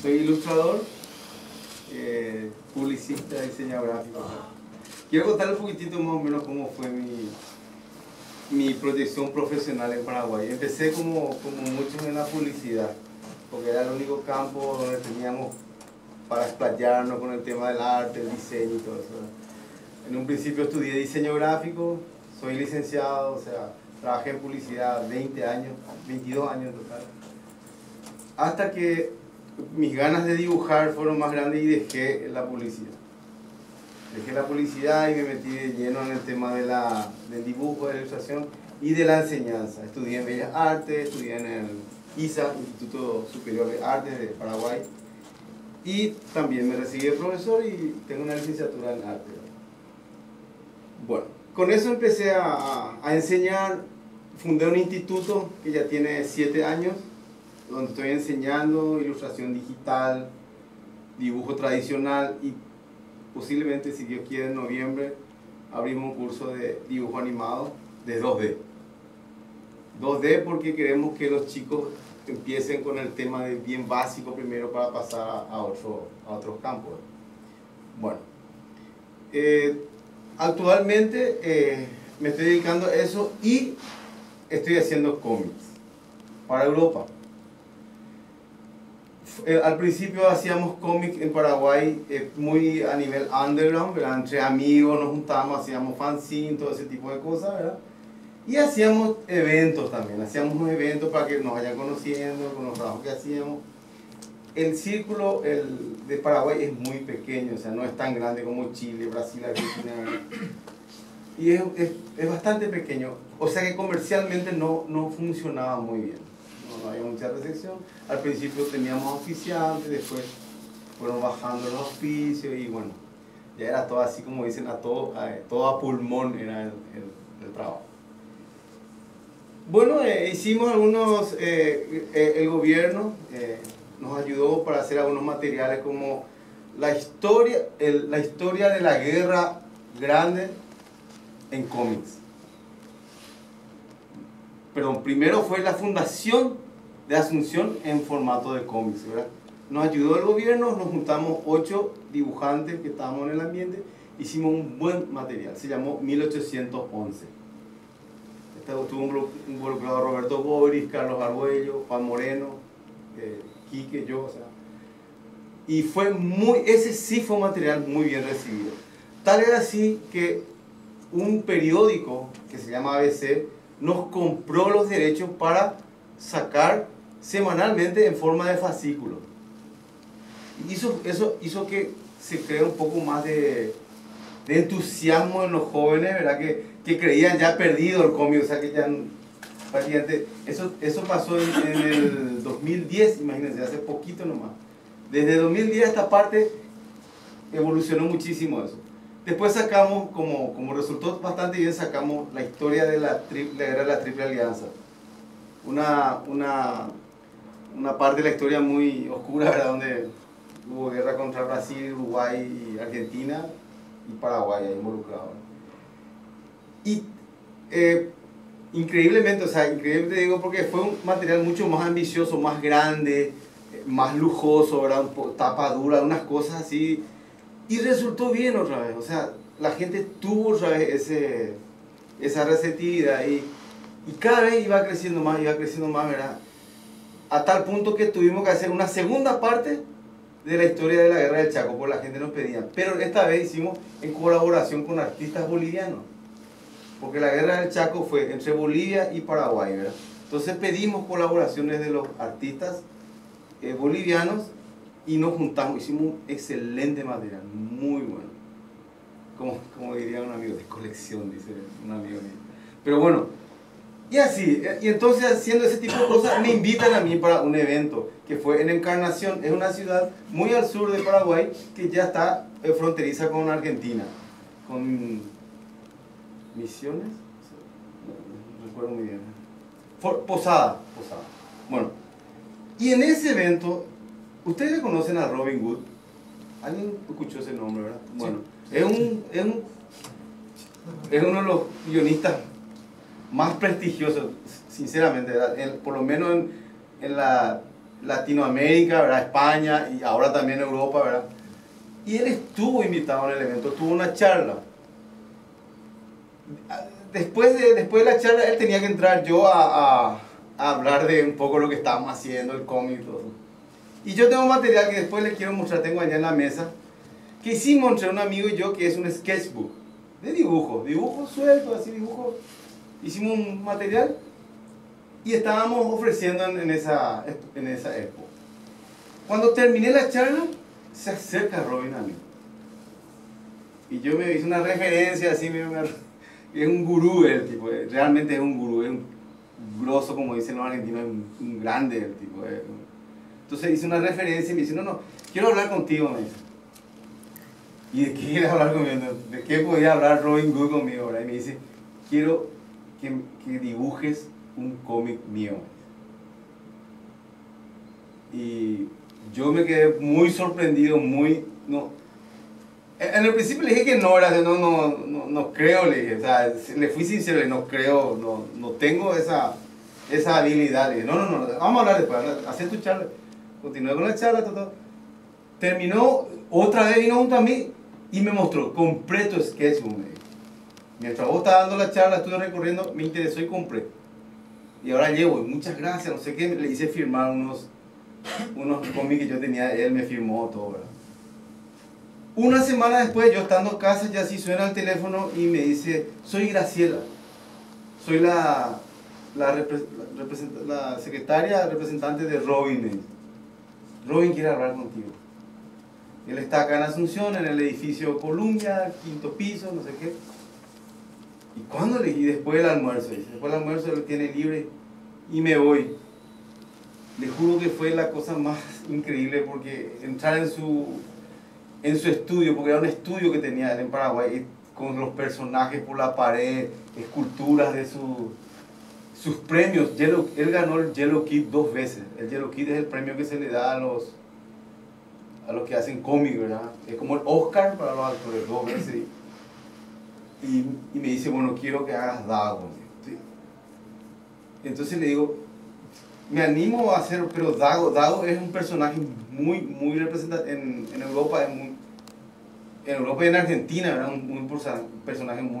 soy ilustrador, eh, publicista, diseñador gráfico. Quiero contar un poquitito más o menos cómo fue mi, mi proyección profesional en Paraguay. Empecé como, como muchos en la publicidad, porque era el único campo donde teníamos para explayarnos con el tema del arte, el diseño y todo eso. En un principio estudié diseño gráfico, soy licenciado, o sea, trabajé en publicidad 20 años, 22 años en total. Hasta que mis ganas de dibujar fueron más grandes y dejé la publicidad. Dejé la publicidad y me metí de lleno en el tema de la, del dibujo, de la ilustración y de la enseñanza. Estudié en Bellas Artes, estudié en el ISA, Instituto Superior de Artes de Paraguay. Y también me recibí de profesor y tengo una licenciatura en arte. Bueno, con eso empecé a, a enseñar, fundé un instituto que ya tiene siete años, donde estoy enseñando ilustración digital, dibujo tradicional y posiblemente, si Dios quiere, en noviembre abrimos un curso de dibujo animado de 2D. 2D porque queremos que los chicos empiecen con el tema de bien básico primero para pasar a, otro, a otros campos. Bueno, eh, actualmente eh, me estoy dedicando a eso y estoy haciendo cómics para Europa. Eh, al principio hacíamos cómics en Paraguay eh, muy a nivel underground, entre amigos nos juntábamos, hacíamos fanzine, todo ese tipo de cosas, ¿verdad? Y hacíamos eventos también, hacíamos un evento para que nos vayan conociendo con los trabajos que hacíamos. El círculo el, de Paraguay es muy pequeño, o sea, no es tan grande como Chile, Brasil, Argentina. Y es, es, es bastante pequeño, o sea que comercialmente no, no funcionaba muy bien no había mucha recepción. Al principio teníamos oficiantes, después fueron bajando los oficios y bueno, ya era todo así como dicen, a todo, a, todo pulmón era el, el, trabajo. Bueno, eh, hicimos algunos, eh, eh, el gobierno nos ayudó para hacer algunos materiales como la historia, la historia de la guerra grande en cómics. Perdón, primero fue la fundación de Asunción en formato de cómics, ¿verdad? Nos ayudó el gobierno, nos juntamos ocho dibujantes que estábamos en el ambiente, hicimos un buen material, se llamó 1811. Estuvo involucrado Roberto Boris, Carlos Arguello, Juan Moreno, eh, Quique, yo, o sea. Y fue muy, ese sí fue un material muy bien recibido. Tal era así que un periódico que se llama ABC nos compró los derechos para sacar semanalmente en forma de fascículo. Y eso, hizo que se crea un poco más de, de entusiasmo en los jóvenes, ¿verdad? Que, que, creían ya perdido el cómic, o sea que ya prácticamente, eso, eso pasó en, en, el 2010, imagínense, hace poquito nomás. Desde 2010 esta parte evolucionó muchísimo eso. Después sacamos, como, como resultó bastante bien, sacamos la historia de la, triple, de la Triple Alianza. Una, una una parte de la historia muy oscura, ¿verdad? Donde hubo guerra contra Brasil, Uruguay, Argentina y Paraguay ahí involucrados. Y eh, increíblemente, o sea, increíble digo porque fue un material mucho más ambicioso, más grande, más lujoso, ¿verdad? Tapa dura, unas cosas así. Y resultó bien otra vez, o sea, la gente tuvo otra vez ese, esa receptividad y, y cada vez iba creciendo más, iba creciendo más, ¿verdad? a tal punto que tuvimos que hacer una segunda parte de la historia de la guerra del Chaco, por la gente nos pedía. Pero esta vez hicimos en colaboración con artistas bolivianos, porque la guerra del Chaco fue entre Bolivia y Paraguay, ¿verdad? Entonces pedimos colaboraciones de los artistas eh, bolivianos y nos juntamos, hicimos un excelente material, muy bueno. Como, como diría un amigo, de colección, dice un amigo mío. Pero bueno, y así, y entonces haciendo ese tipo de cosas me invitan a mí para un evento que fue en Encarnación, es una ciudad muy al sur de Paraguay que ya está eh, fronteriza con Argentina, con Misiones, no recuerdo muy bien, Posada, Posada. Bueno, y en ese evento, ustedes conocen a Robin Wood, ¿alguien escuchó ese nombre, verdad? Bueno, Es, un, es, un, es uno de los guionistas más prestigioso, sinceramente, por lo menos en, en, la, Latinoamérica, ¿verdad? España y ahora también Europa, ¿verdad? Y él estuvo invitado en el evento, tuvo una charla. Después de, después de la charla, él tenía que entrar yo a, a, hablar de un poco lo que estábamos haciendo, el cómic y todo. Y yo tengo material que después les quiero mostrar, tengo allá en la mesa, que hicimos entre un amigo y yo, que es un sketchbook de dibujo, dibujo suelto, así dibujo. Hicimos un material y estábamos ofreciendo en, esa, en esa época. Cuando terminé la charla, se acerca Robin a mí. Y yo me hice una referencia así, es un gurú el tipo, eh, realmente es un gurú, es un grosso, como dicen los argentinos, es un, grande el tipo. Eh. Entonces hice una referencia y me dice, no, no, quiero hablar contigo, me dice. ¿Y de qué quieres hablar conmigo? ¿De qué podía hablar Robin Hood conmigo? Y me dice, quiero que, dibujes un cómic mío. Y yo me quedé muy sorprendido, muy... No, en el principio le dije que no, no, no, no, no creo, le dije, o sea, le fui sincero, no creo, no, no tengo esa, esa habilidad. Le dije, no, no, no, vamos a hablar después, hacer tu charla. Continué con la charla, todo, Terminó, otra vez vino junto a mí y me mostró completo sketchbook. Mientras vos estabas dando la charla, estuve recorriendo, me interesó y compré. Y ahora llevo, muchas gracias, no sé qué, le hice firmar unos, unos cómics que yo tenía, él me firmó todo, ¿verdad? Una semana después, yo estando en casa, ya sí suena el teléfono y me dice, soy Graciela, soy la, la, la secretaria representante de Robin. Robin quiere hablar contigo. Él está acá en Asunción, en el edificio Columbia, quinto piso, no sé qué. ¿Y cuándo le Y después del almuerzo. Después del almuerzo lo tiene libre y me voy. Le juro que fue la cosa más increíble porque entrar en su, en su estudio, porque era un estudio que tenía en Paraguay, con los personajes por la pared, esculturas de su, sus premios. él ganó el Yellow Kid dos veces. El Yellow Kid es el premio que se le da a los, a los que hacen cómic, ¿verdad? Es como el Oscar para los actores. Y, y me dice, bueno, quiero que hagas Dago. ¿sí? Entonces le digo, me animo a hacer, pero Dago, Dago es un personaje muy, muy representativo en, en Europa, en, en Europa y en Argentina, ¿verdad? Un, un personaje muy